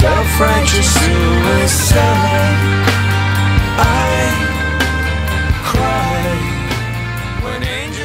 self-righteous suicide. I cry when angels